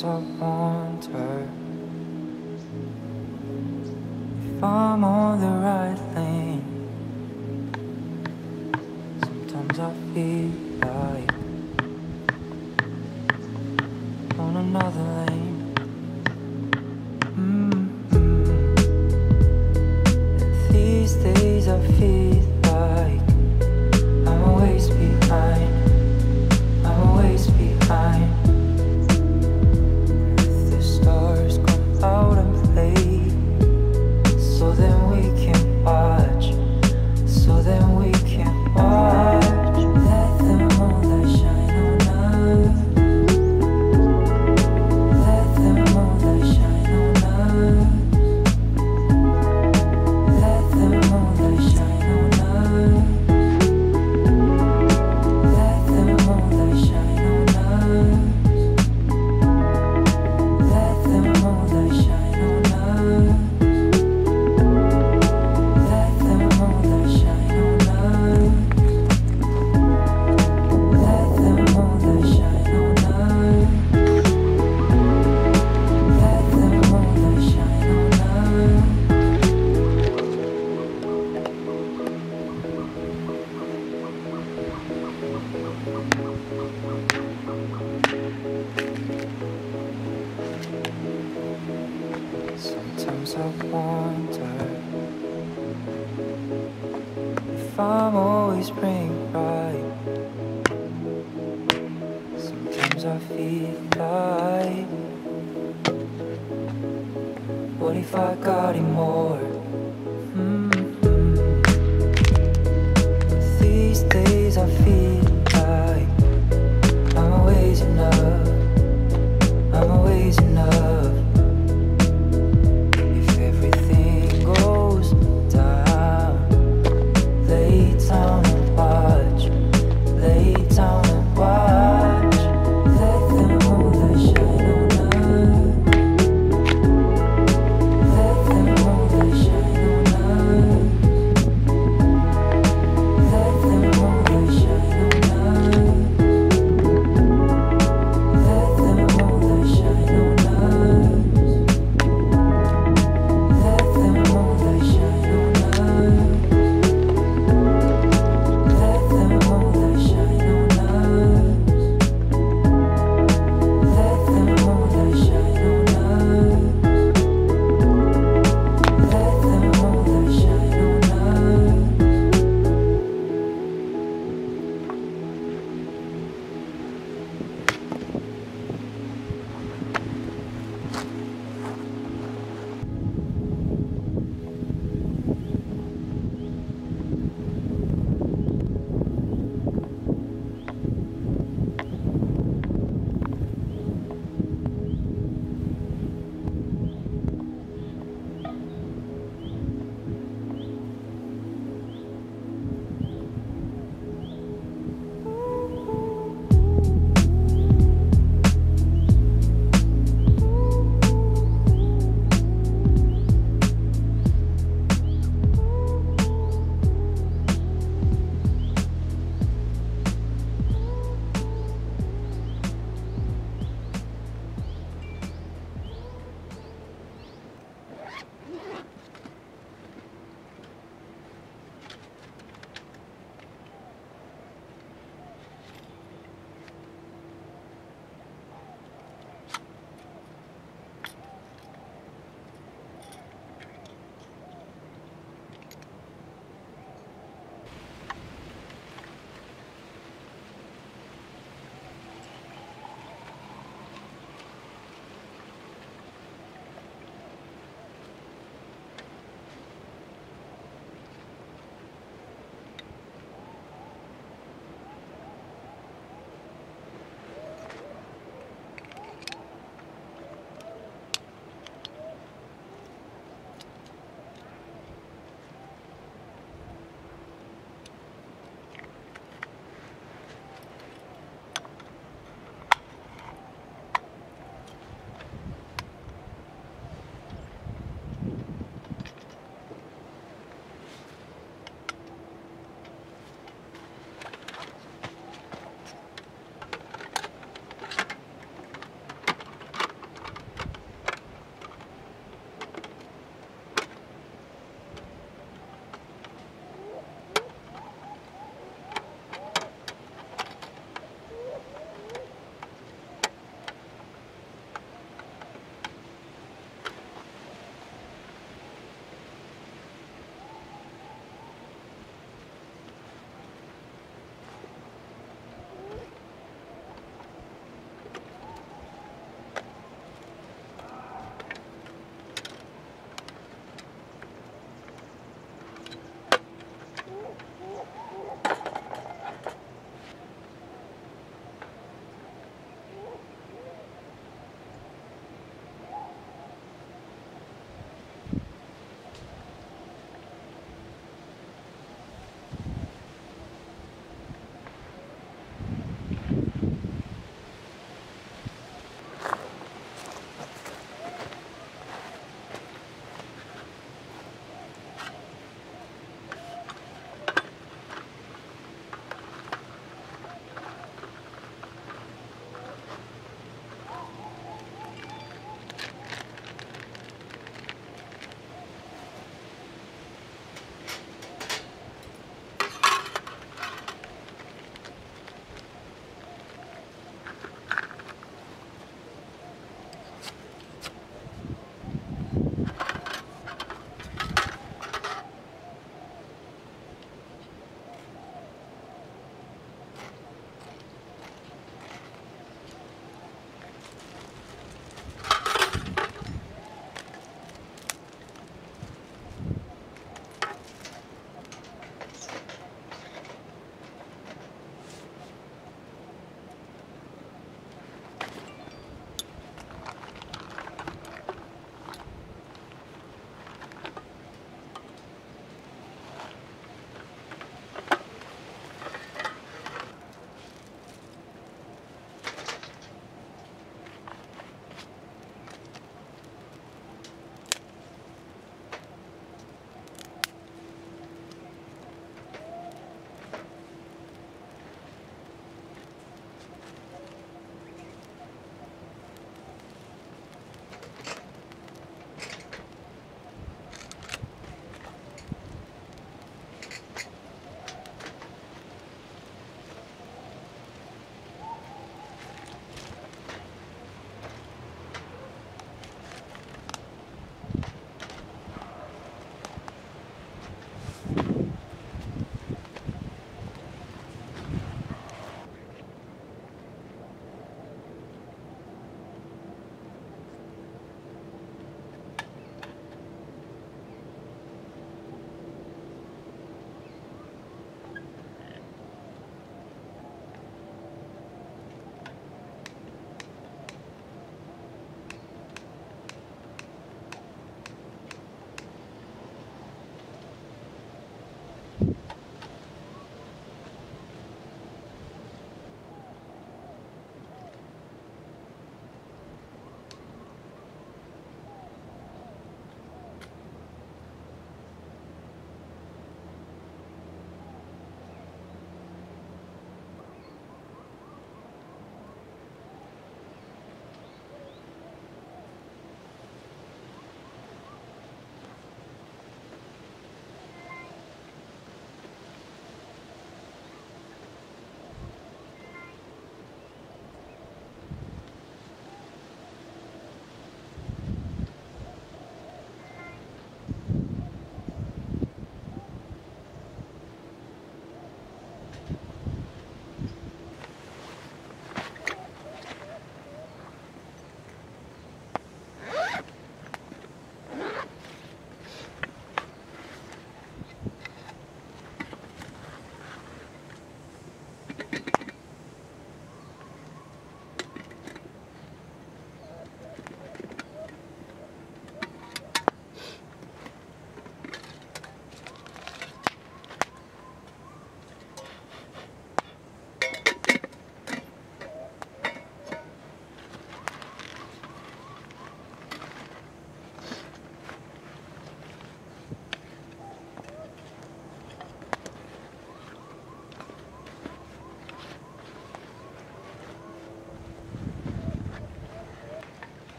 서봐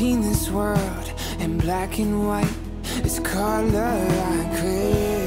seen this world in black and white, it's color I crave.